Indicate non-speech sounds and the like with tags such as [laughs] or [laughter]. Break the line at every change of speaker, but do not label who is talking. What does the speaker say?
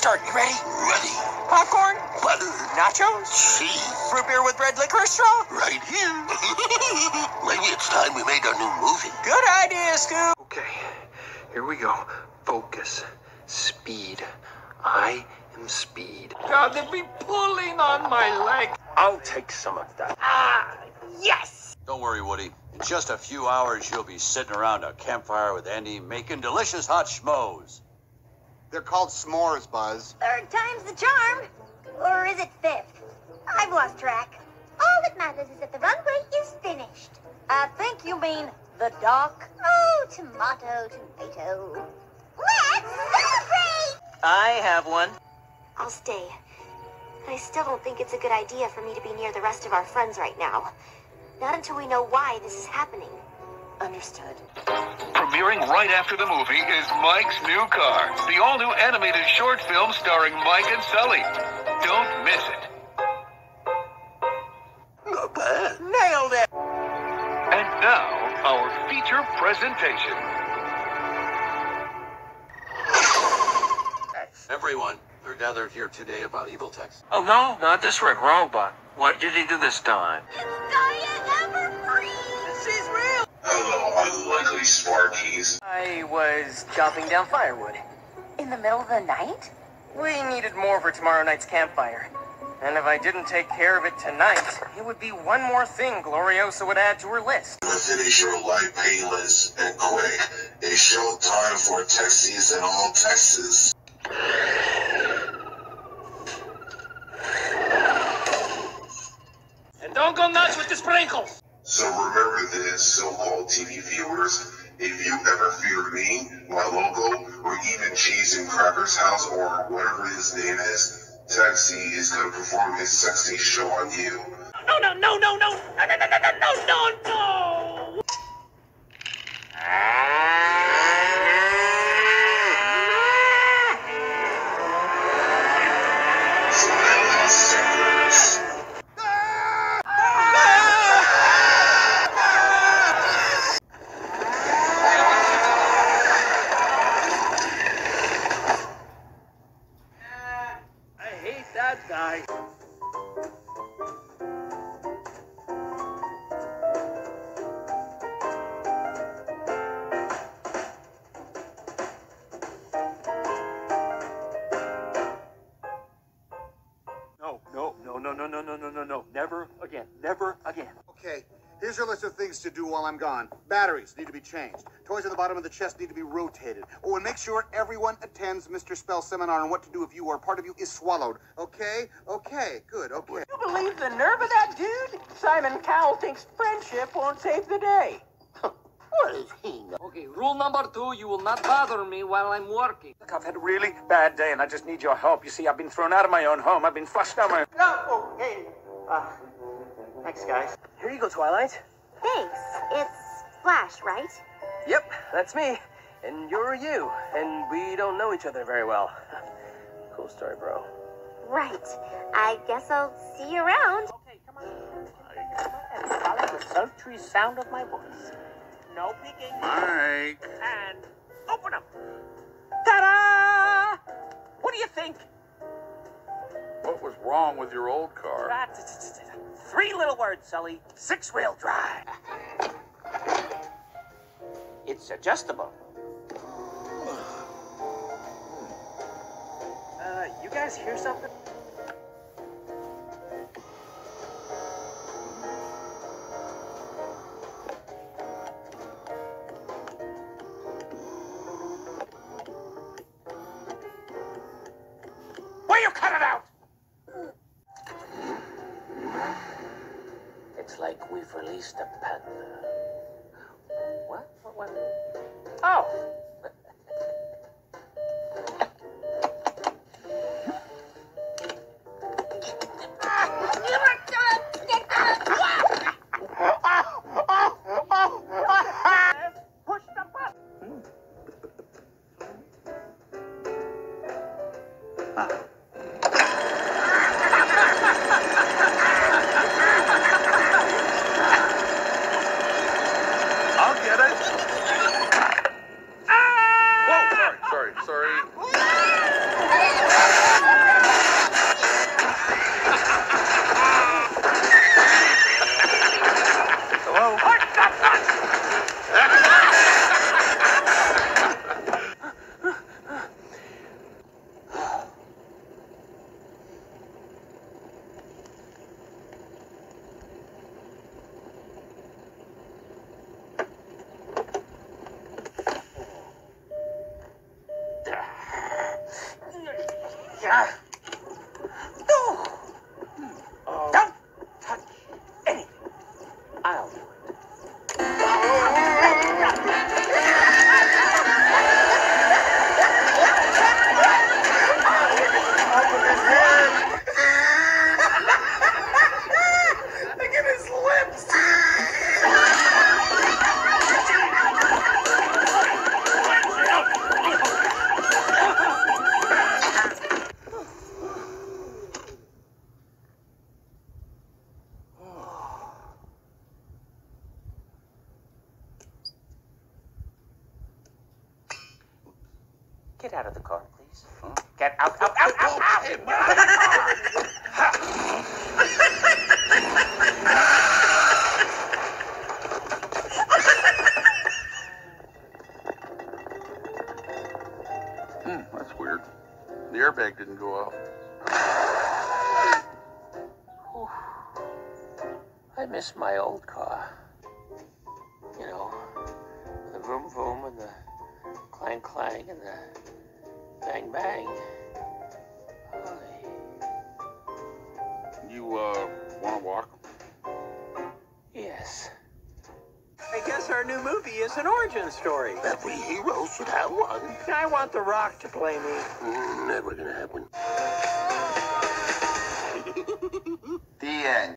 start. You ready?
Ready.
Popcorn?
Butter.
Nachos?
Cheese.
Root beer with red licorice straw?
Right here. [laughs] Maybe it's time we made a new movie.
Good idea, Scoop.
Okay, here we go. Focus. Speed. I am speed.
God, they'd be pulling on my leg.
I'll take some of that.
Ah, yes.
Don't worry, Woody. In just a few hours, you'll be sitting around a campfire with Andy making delicious hot schmoes.
They're called s'mores, Buzz.
Third time's the charm. Or is it fifth? I've lost track. All that matters is that the runway is finished. I think you mean the dock. Oh, tomato, tomato. Let's celebrate!
I have one.
I'll stay. But I still don't think it's a good idea for me to be near the rest of our friends right now. Not until we know why this is happening. Understood.
Premiering right after the movie is Mike's New Car, the all-new animated short film starring Mike and Sully. Don't miss it.
Nailed it.
And now, our feature presentation.
Everyone, they're gathered here today about evil techs.
Oh no, not this Rick Robot. What did he do this time?
Gaia Everfree!
She's real.
Hello, unlikely Sparkies.
I was chopping down firewood.
In the middle of the night?
We needed more for tomorrow night's campfire. And if I didn't take care of it tonight, it would be one more thing Gloriosa would add to her list.
To finish your life painless and quick. It's showtime for Texies and all Texas.
And don't go nuts with the sprinkles.
TV viewers. If you ever feared me, my logo, or even Cheese and Crackers House, or whatever his name is, Texie is going to perform his sexy show on you.
No, no, no, no, no, no, no, no, no, no, no, no.
Never again. Never again.
Okay, here's your list of things to do while I'm gone. Batteries need to be changed. Toys at the bottom of the chest need to be rotated. Oh, and make sure everyone attends Mr. Spell's seminar on what to do if you or part of you is swallowed. Okay? Okay, good, okay.
You believe the nerve of that dude? Simon Cowell thinks friendship won't save the day. [laughs]
what is he?
Okay, rule number two, you will not bother me while I'm working.
Look, I've had a really bad day and I just need your help. You see, I've been thrown out of my own home. I've been flushed out of my
No, oh, hey. Uh, thanks, guys. Here you go, Twilight.
Thanks. It's Flash, right?
Yep, that's me. And you're you. And we don't know each other very well. Cool story, bro.
Right. I guess I'll see you around.
Okay, come on. And follow the sultry sound of my voice. No peeking.
Mike.
And open them. Ta-da! What do you think?
What was wrong with your old car?
Three little words, Sully. Six-wheel drive. It's adjustable. Uh, you guys hear something? Will you cut it out? It's like we've released a panther. What? What? what? Oh.
No. Get out of the car, please. Get out, out, out, out, out! Get out of the car!
Hmm, that's weird. The airbag didn't go off.
I miss my old car. Clang clang and the bang bang.
You, uh, want to walk?
Yes.
I guess our new movie is an origin story.
Every hero should have one.
I want The Rock to play me.
Mm, never gonna happen. [laughs]
The end.